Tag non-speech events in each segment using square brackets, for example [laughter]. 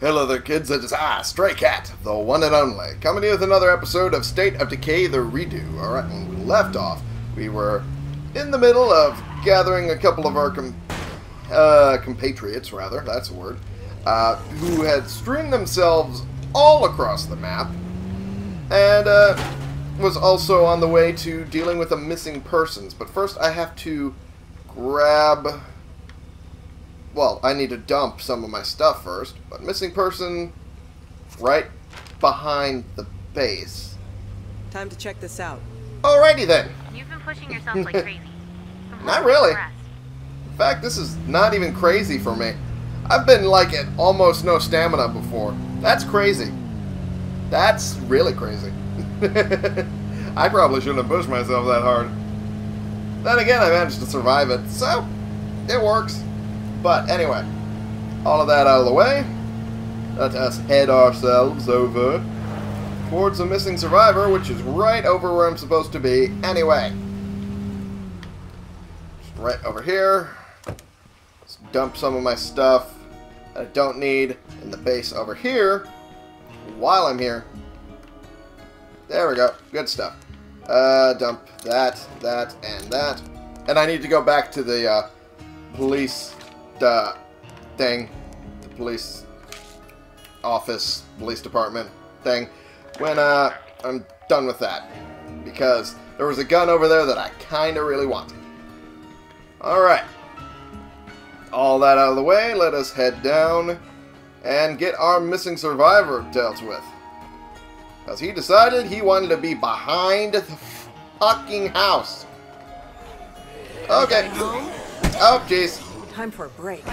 Hello there, kids. It is I, Stray Cat, the one and only, coming to you with another episode of State of Decay the Redo. Alright, when we left off, we were in the middle of gathering a couple of our com uh, compatriots, rather, that's a word, uh, who had streamed themselves all across the map, and uh, was also on the way to dealing with the missing persons. But first, I have to grab well, I need to dump some of my stuff first, but missing person right behind the base. Time to check this out. Alrighty then. You've been pushing yourself like [laughs] crazy. Not really. In fact, this is not even crazy for me. I've been like at almost no stamina before. That's crazy. That's really crazy. [laughs] I probably shouldn't have pushed myself that hard. Then again, I managed to survive it, so it works. But anyway, all of that out of the way, let us head ourselves over towards the missing survivor, which is right over where I'm supposed to be anyway. Just right over here. Let's dump some of my stuff that I don't need in the base over here while I'm here. There we go. Good stuff. Uh, dump that, that, and that. And I need to go back to the uh, police uh, thing, the police office, police department thing, when uh, I'm done with that. Because there was a gun over there that I kind of really wanted. Alright. All that out of the way, let us head down and get our missing survivor dealt with. Because he decided he wanted to be behind the fucking house. Okay. Oh, jeez. Time for a break.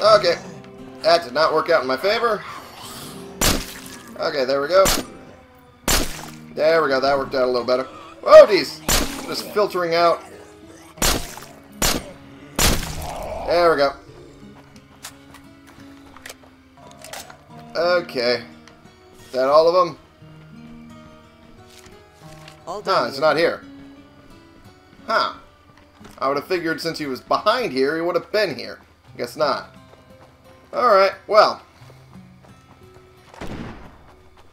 Okay. That did not work out in my favor. Okay, there we go. There we go. That worked out a little better. Oh, geez. Just filtering out. There we go. Okay. Is that all of them? All done. Huh, it's not here. Huh. I would have figured since he was behind here, he would have been here. Guess not. Alright, well.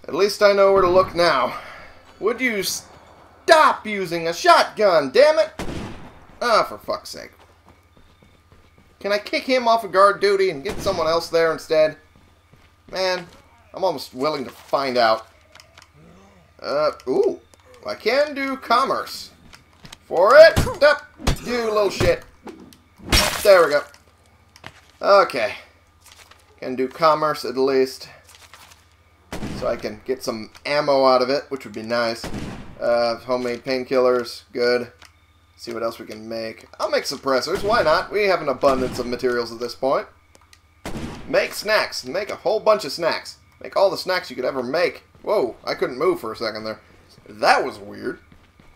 At least I know where to look now. Would you stop using a shotgun, damn it? Ah, for fuck's sake. Can I kick him off of guard duty and get someone else there instead? Man, I'm almost willing to find out. Uh, ooh. I can do commerce. For it! Up! You little shit. There we go. Okay. Can do commerce at least. So I can get some ammo out of it, which would be nice. Uh, homemade painkillers, good. See what else we can make. I'll make suppressors, why not? We have an abundance of materials at this point. Make snacks. Make a whole bunch of snacks. Make all the snacks you could ever make. Whoa, I couldn't move for a second there. That was weird.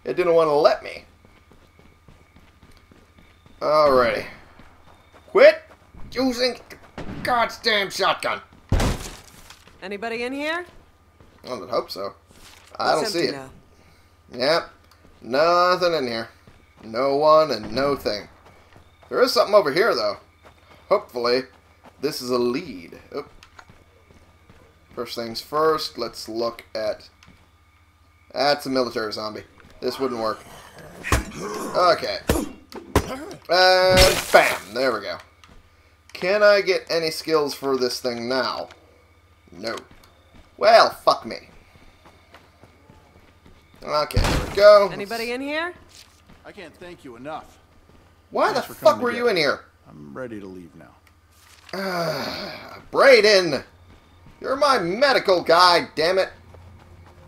It didn't want to let me. Alrighty. Quit using the goddamn shotgun. Anybody in here? I would hope so. I don't see it. now. Yep. Nothing in here. No one and no thing. There is something over here, though. Hopefully, this is a lead. Oop. First things first, let's look at... That's a military zombie. This wouldn't work. Okay. And bam! There we go. Can I get any skills for this thing now? No. Well, fuck me. Okay, there we go. Anybody in here? I can't thank you enough. Why the Thanks for fuck were you in here? I'm ready to leave now. Ah, Brayden! You're my medical guy, damn it.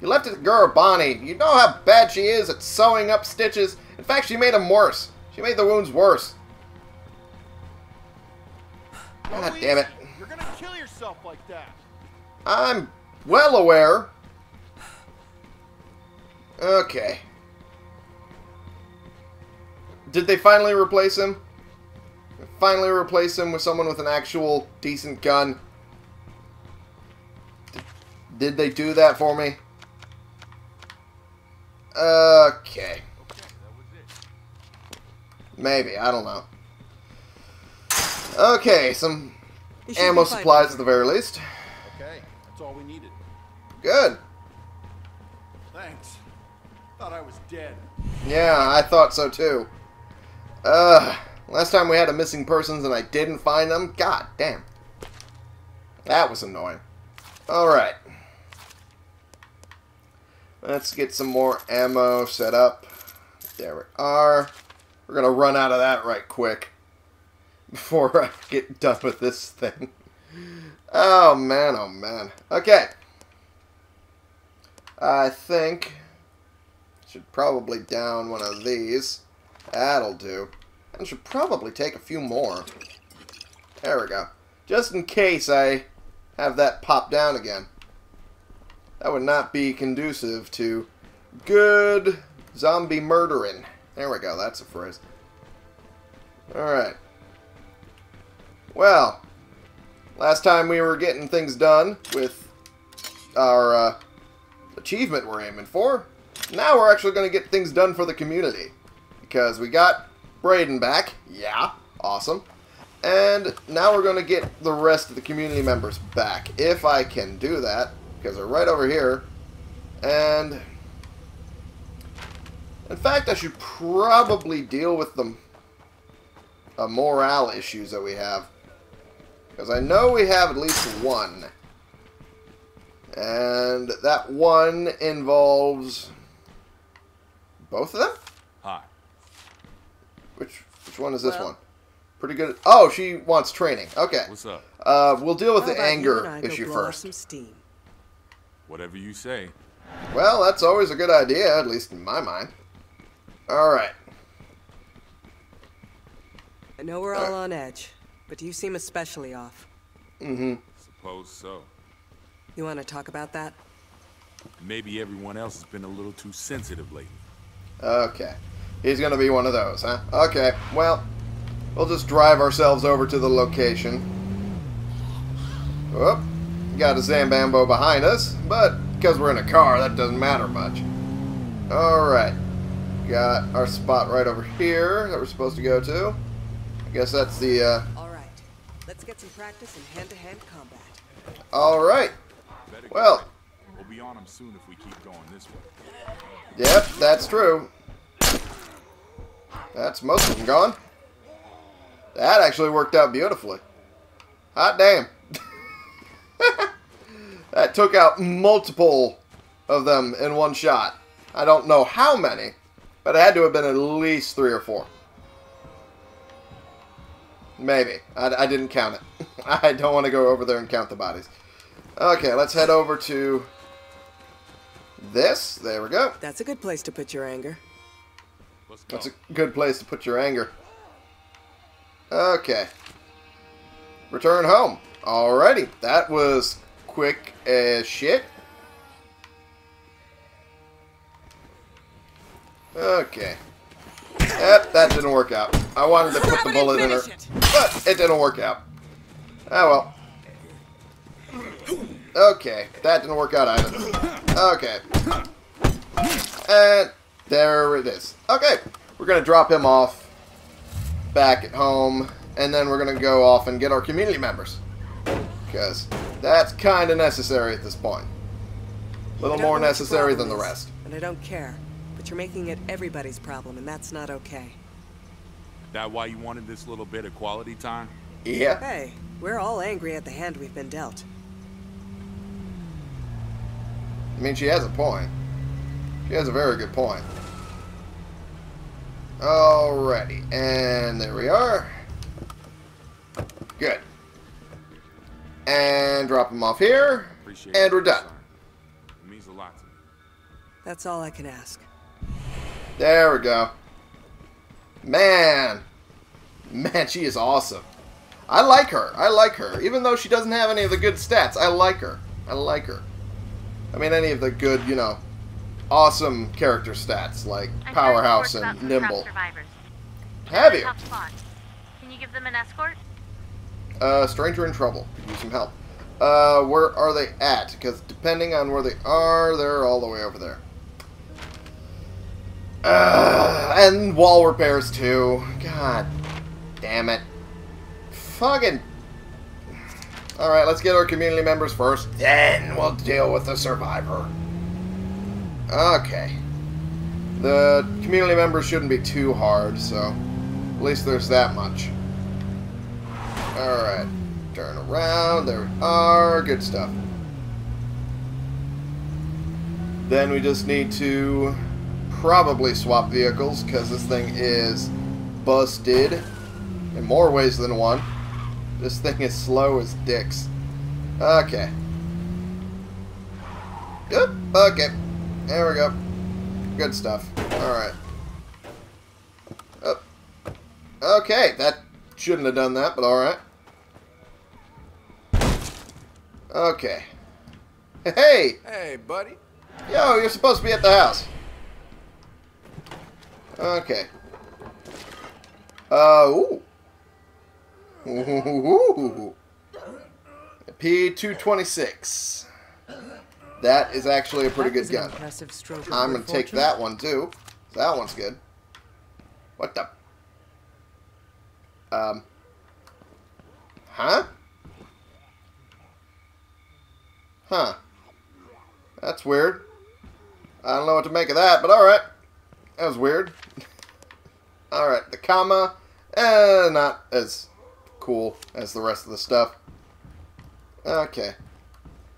You left it to Garabani. You know how bad she is at sewing up stitches. In fact, she made them worse. She made the wounds worse. God damn it. You're gonna kill yourself like that. I'm well aware. Okay. Did they finally replace him? Finally replace him with someone with an actual decent gun? D- Did they do that for me? Okay. Maybe, I don't know. Okay, some You should ammo fine. supplies at the very least. Okay, that's all we needed. Good. Thanks. Thought I was dead. Yeah, I thought so too. Uh, last time we had a missing persons and I didn't find them. God damn. That was annoying. Alright. Let's get some more ammo set up. There we are. We're gonna run out of that right quick. [laughs] Before I get done with this thing. Oh man, oh man. Okay. I think should probably down one of these. That'll do. And should probably take a few more. There we go. Just in case I have that pop down again. That would not be conducive to good zombie murdering. There we go. That's a phrase. Alright. Well, last time we were getting things done with our uh, achievement we're aiming for. Now we're actually going to get things done for the community. Because we got Braden back. Yeah, awesome. And now we're going to get the rest of the community members back. If I can do that. Because they're right over here. And... In fact, I should probably deal with the uh, morale issues that we have. Because I know we have at least one. And that one involves both of them? Hi. Which which one is this Well- one? Pretty good. Oh, she wants training. Okay. What's up? Uh, we'll deal with How the anger and I go issue first. Some steam. Whatever you say. Well, that's always a good idea, at least in my mind. All right. I know we're all on edge, but you seem especially off. Mm-hmm. Suppose so. You want to talk about that? Maybe everyone else has been a little too sensitive lately. Okay. He's gonna be one of those, huh? Okay. Well, we'll just drive ourselves over to the location. Whoop. Got a Zambambo behind us, but because we're in a car, that doesn't matter much. Alright. Got our spot right over here that we're supposed to go to. I guess that's the, uh... All right. Let's get some practice in hand-to-hand combat. Alright. Well. We'll be on them soon if we keep going this way. Yep, that's true. That's most of them gone. That actually worked out beautifully. Hot damn. [laughs] that took out multiple of them in one shot. I don't know how many, but it had to have been at least three or four. Maybe. I, I didn't count it. [laughs] I don't want to go over there and count the bodies. Okay, let's head over to this. There we go. That's a good place to put your anger. Go. That's a good place to put your anger. Okay. Return home. Alrighty. That was quick as shit. Okay. Yep, that didn't work out. I wanted to put the bullet in her, but it didn't work out. Oh well. Okay, that didn't work out either. Okay. And there it is. Okay, we're going to drop him off back at home, and then we're going to go off and get our community members. Because that's kind of necessary at this point. A little more necessary than the rest. And I don't care. But you're making it everybody's problem, and that's not okay. That why you wanted this little bit of quality time? Yeah. Hey, we're all angry at the hand we've been dealt. I mean, she has a point. She has a very good point. Alrighty, and there we are. Good. And drop him off here. Appreciate And we're done. It means a lot to me. That's all I can ask. There we go. Man. Man, she is awesome. I like her. I like her. Even though she doesn't have any of the good stats, I like her. I like her. I mean, any of the good, you know, awesome character stats like Powerhouse and Nimble. Have you? a Tough spot. Can you give them an escort? Uh, Stranger in Trouble. Could use some help. Uh, where are they at? Because depending on where they are, they're all the way over there. Uh, and wall repairs too. God damn it. Fucking. Alright, let's get our community members first. Then we'll deal with the survivor. Okay. The community members shouldn't be too hard, so at least there's that much. Alright. Turn around. There we are. Good stuff. Then we just need to probably swap vehicles because this thing is busted in more ways than one. This thing is slow as dicks. Okay. Good. Okay. There we go. Good stuff. Alright. Oh. Okay, that shouldn't have done that, but alright. Okay. Hey! Hey, buddy. Yo, you're supposed to be at the house. Okay. Uh, ooh. [laughs] Ooh. P226. That is actually a pretty good gun. I'm going to take that one, too. That one's good. What the? Um. Huh? Huh. That's weird. I don't know what to make of that, but alright. That was weird. [laughs] alright, the comma, eh, not as cool as the rest of the stuff. Okay.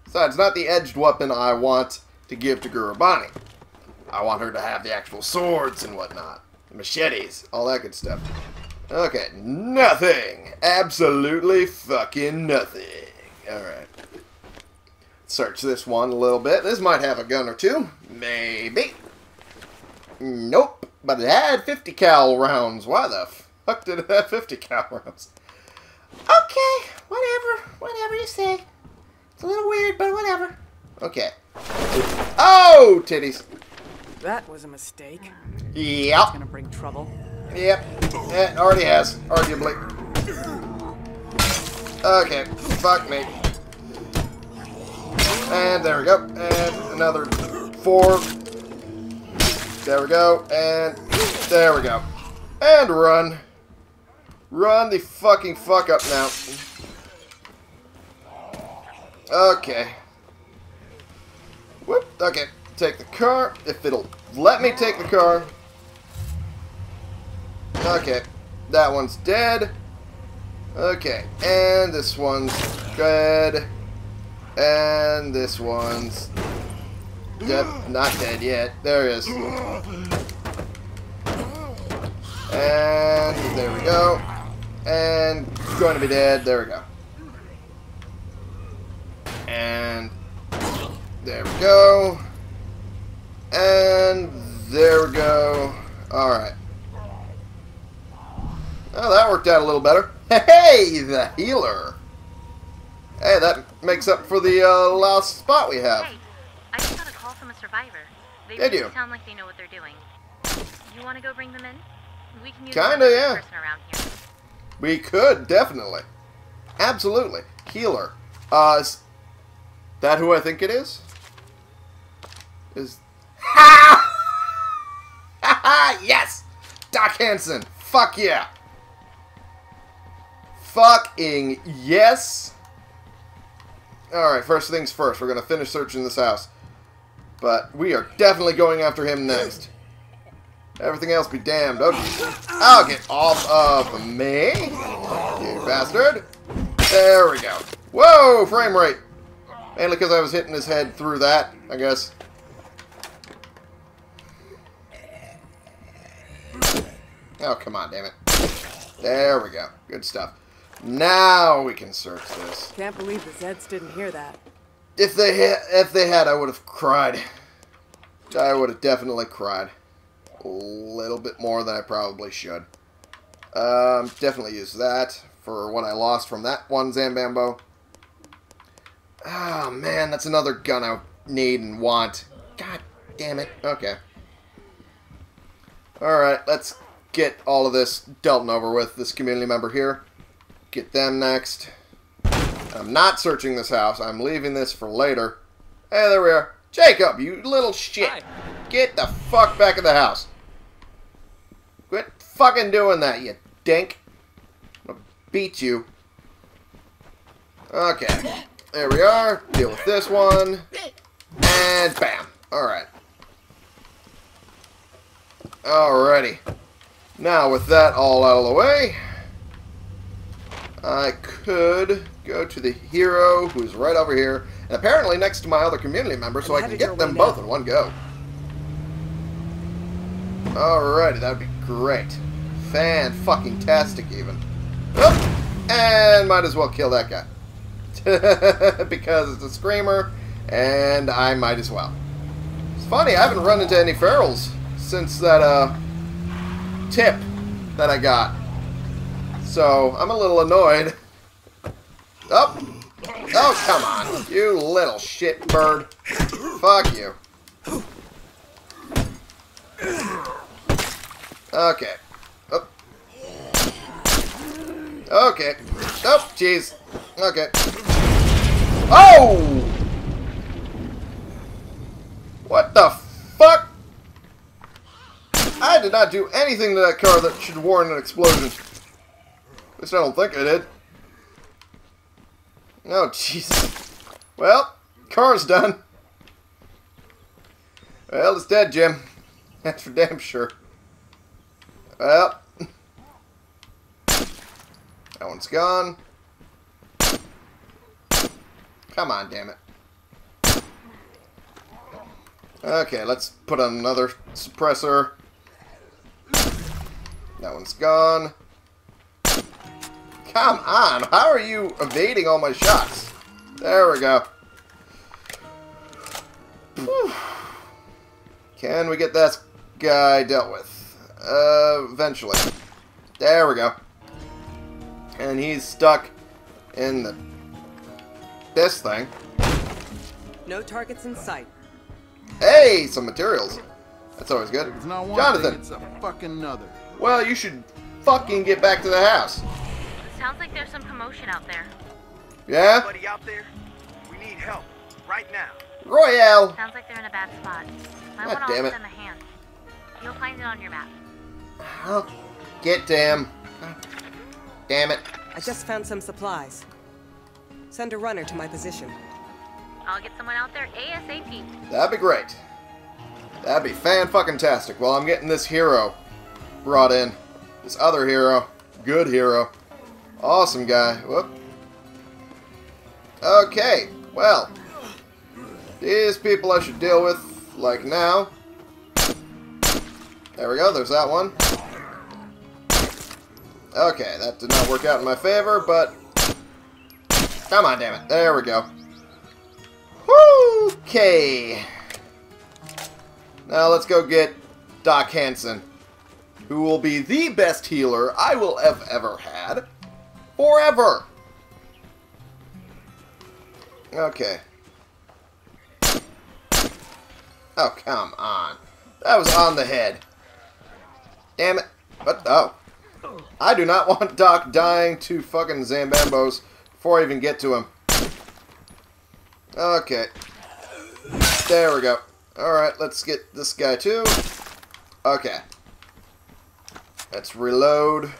Besides, not the edged weapon I want to give to Gurubani. I want her to have the actual swords and whatnot. Machetes, all that good stuff. Okay, nothing. Absolutely fucking nothing. Alright. Search this one a little bit. This might have a gun or two. Maybe. Nope. But it had 50 cal rounds. Why the fuck did it have 50 cal rounds? Okay, whatever. Whatever you say. It's a little weird, but whatever. Okay. Oh, titties. That was a mistake. Yep. It's Gonna bring trouble. Yep. It already has, arguably. Okay. Fuck me. And there we go. And another four. There we go. And there we go. And run. Run the fucking fuck up now. Okay. Whoop. Okay. Take the car. If it'll let me take the car. Okay. That one's dead. Okay. And this one's dead. And this one's dead. Not dead yet. There he is. And there we go. And going to be dead. There we go. And there we go. And there we go. Alright. Oh, that worked out a little better. [laughs] Hey, the healer. Hey, that makes up for the uh, last spot we have. Hey, I just got a call from a survivor. They Did really you? sound like they know what they're doing. You want to go bring them in? We can use Kinda, yeah. person around here. We could, definitely. Absolutely. Healer. Uh, is that who I think it is? Is... [laughs] Yes! Doc Hanson! Fuck yeah! Fucking yes! Alright, first things first. We're gonna finish searching this house. But we are definitely going after him next. Everything else be damned. Okay. I'll get off of me. You bastard. There we go. Whoa, frame rate. Mainly because I was hitting his head through that, I guess. Oh, come on, damn it. There we go. Good stuff. Now we can search this. Can't believe the Zeds didn't hear that. If they had, if they had, I would have cried. I would have definitely cried. A little bit more than I probably should. Um, definitely use that for what I lost from that one Zambambo. Oh man, that's another gun I need and want. God damn it. Okay. Alright, let's get all of this dealt over with. This community member here. Get them next. I'm not searching this house. I'm leaving this for later. Hey, there we are. Jacob, you little shit. Hi. Get the fuck back in the house. Quit fucking doing that, you dink. I'm gonna beat you. Okay. There we are. Deal with this one. And bam. Alright. Alrighty. Now, with that all out of the way, I could go to the hero who's right over here, and apparently next to my other community member, so I can get them both in one go. Alrighty, that would be great. Fan-fucking-tastic, even. Oh, and might as well kill that guy. [laughs] because it's a screamer, and I might as well. It's funny, I haven't run into any ferals since that, uh, tip that I got. So, I'm a little annoyed. Oh! Oh, come on. You little shit bird. Fuck you. Okay. Oh. Okay. Oh, jeez. Okay. Oh! What the fuck? I did not do anything to that car that should warrant an explosion. At least I don't think I did. Oh, Jesus. Well, car's done. Well, it's dead, Jim. That's for damn sure. Well. That one's gone. Come on, damn it. Okay, let's put on another suppressor. That one's gone. Come on, how are you evading all my shots? There we go. Whew. Can we get this guy dealt with? Uh, eventually. There we go. And he's stuck in the this thing. No targets in sight. Hey, some materials. That's always good. It's not one Jonathan, thing, it's a fucking another. well, you should fucking get back to the house. Sounds like there's some commotion out there. Yeah? Anybody out there? We need help. Right now. Royale! Sounds like they're in a bad spot. I God want to damn offer them a hand. You'll find it on your map. I'll get damn. Damn it. I just found some supplies. Send a runner to my position. I'll get someone out there ASAP. That'd be great. That'd be fan-fucking-tastic. Well, I'm getting this hero brought in. This other hero. Good hero. Awesome guy. Whoop. Okay. Well. These people I should deal with, like now. There we go. There's that one. Okay, that did not work out in my favor, but... Come on, damn it. There we go. Okay. Now let's go get Doc Hanson, who will be the best healer I will have ever had. Forever. Okay. Oh, come on. That was on the head. Damn it. What? Oh. I do not [laughs] want Doc dying to fucking Zambambos before I even get to him. Okay. There we go. Alright, let's get this guy too. Okay. Let's reload.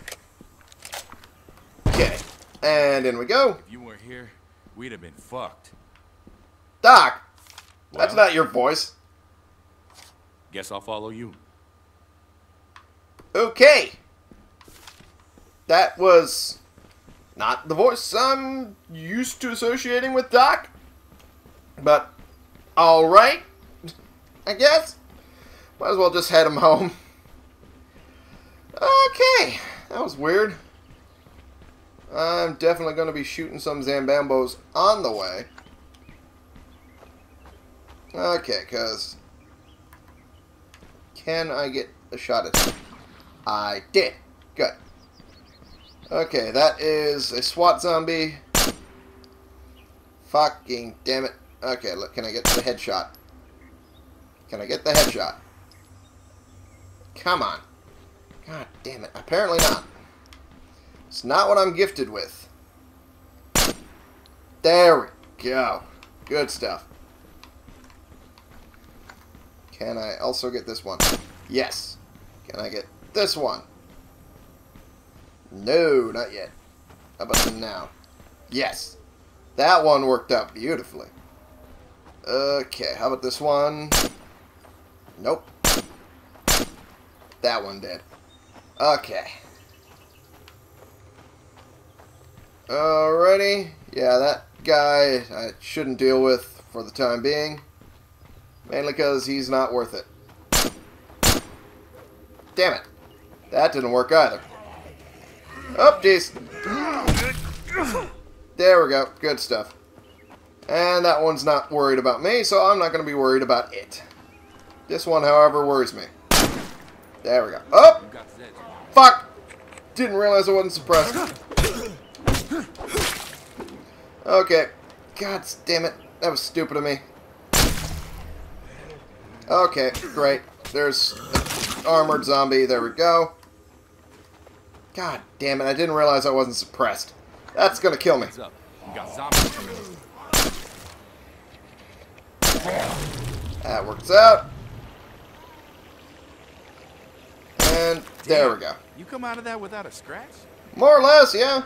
Okay. And in we go. If you weren't here, we'd have been fucked. Doc! That's not your voice. Guess I'll follow you. Okay. That was not the voice I'm used to associating with Doc. But, alright. I guess. Might as well just head him home. Okay. That was weird. I'm definitely going to be shooting some Zambambos on the way. Okay, because... Can I get a shot at him? I did. Good. Okay, that is a SWAT zombie. Fucking damn it. Okay, look, can I get the headshot? Can I get the headshot? Come on. God damn it. Apparently not. It's not what I'm gifted with. There we go. Good stuff. Can I also get this one? Yes. Can I get this one? No, not yet. How about now? Yes. That one worked out beautifully. Okay, how about this one? Nope. That one did. Okay. Alrighty. Yeah, that guy I shouldn't deal with for the time being. Mainly because he's not worth it. Damn it. That didn't work either. Oh, jeez. There we go. Good stuff. And that one's not worried about me, so I'm not going to be worried about it. This one, however, worries me. There we go. Oh! Fuck! Didn't realize I wasn't suppressed. Okay. God damn it. That was stupid of me. Okay, great. There's an armored zombie. There we go. God damn it. I didn't realize I wasn't suppressed. That's gonna kill me. Heads up. You got zombies coming. That works out. And there we go. You come out of that without a scratch? More or less, yeah.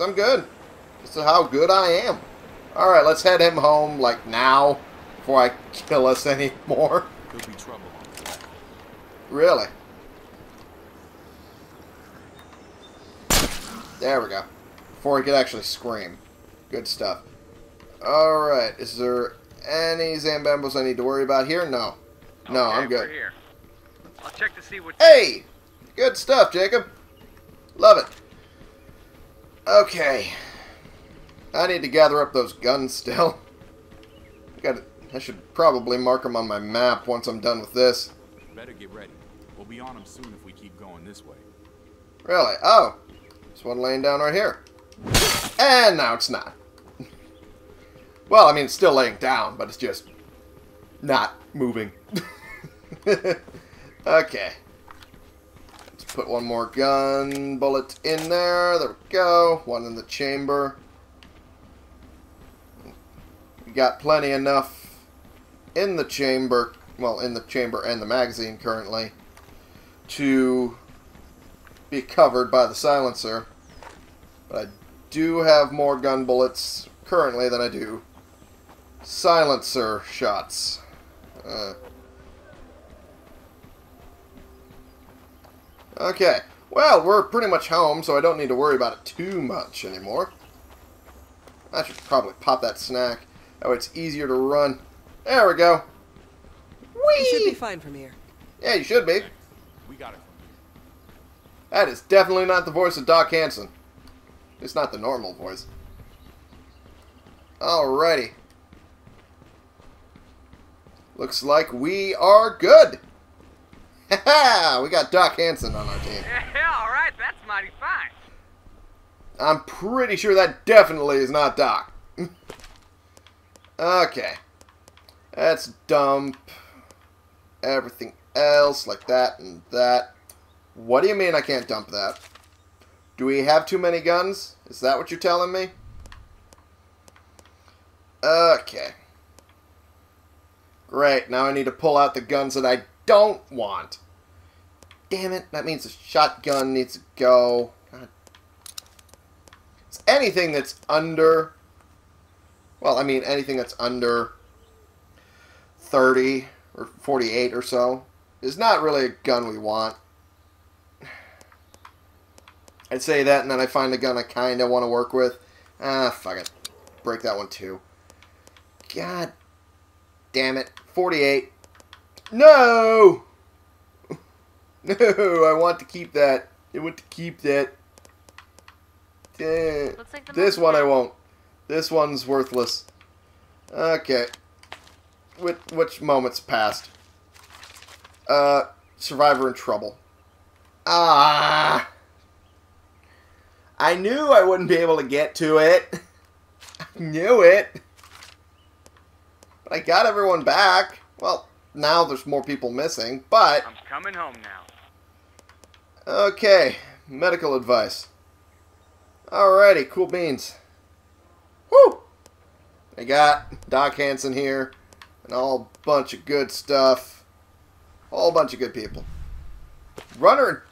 I'm good. This is how good I am. Alright, let's head him home, like, now. Before I kill us [laughs] anymore. Could be trouble. Really? There we go. Before he could actually scream. Good stuff. Alright, is there any Zambambos I need to worry about here? No. No, Okay, I'm good. Here. I'll check to see what. Hey! Good stuff, Jacob. Love it. Okay. I need to gather up those guns still. [laughs] Got. I should probably mark them on my map once I'm done with this. Better get ready. We'll be on them soon if we keep going this way. Really? Oh. There's one laying down right here. And now it's not. [laughs] well, I mean, it's still laying down, but it's just not moving. [laughs] okay. Let's put one more gun bullet in there. There we go. One in the chamber. Got plenty enough in the chamber, well, in the chamber and the magazine currently, to be covered by the silencer. But I do have more gun bullets currently than I do silencer shots. Uh, okay. Well, we're pretty much home, so I don't need to worry about it too much anymore. I should probably pop that snack. That way it's easier to run. There we go. You should be fine from here. Yeah, you should be. We got it. That is definitely not the voice of Doc Hanson. It's not the normal voice. Alrighty. Looks like we are good. Ha We got Doc Hanson on our team. [laughs] Yeah, all right. That's mighty fine. I'm pretty sure that definitely is not Doc. Okay. Let's dump everything else like that and that. What do you mean I can't dump that? Do we have too many guns? Is that what you're telling me? Okay. Great. Now I need to pull out the guns that I don't want. Damn it. That means the shotgun needs to go. God it's anything that's under. Well, I mean, anything that's under 30 or 48 or so is not really a gun we want. I'd say that, and then I find a gun I kind of want to work with. Ah, fuck it. Break that one too. God damn it. 48. No! [laughs] No, I want to keep that. I want to keep that. Eh, Looks like this one I won't. This one's worthless. Okay. Which, which moment's passed? Uh, Survivor in trouble. Ah! I knew I wouldn't be able to get to it. [laughs] I knew it. But I got everyone back. Well, now there's more people missing, but... I'm coming home now. Okay, medical advice. Alrighty, cool beans. Woo! I got Doc Hanson here, and a whole bunch of good stuff. Whole bunch of good people. Runner.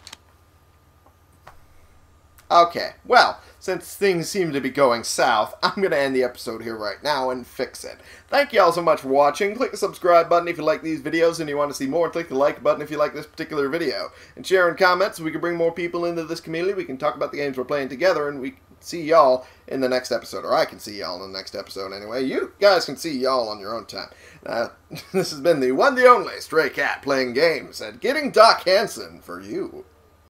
Okay, well, since things seem to be going south, I'm going to end the episode here right now and fix it. Thank you all so much for watching. Click the subscribe button if you like these videos and you want to see more. Click the like button if you like this particular video. And share and comment so we can bring more people into this community. We can talk about the games we're playing together and we see y'all in the next episode. Or I can see y'all in the next episode anyway. You guys can see y'all on your own time. Uh, [laughs] this has been the one, the only Stray Cat playing games and getting Doc Hanson for you.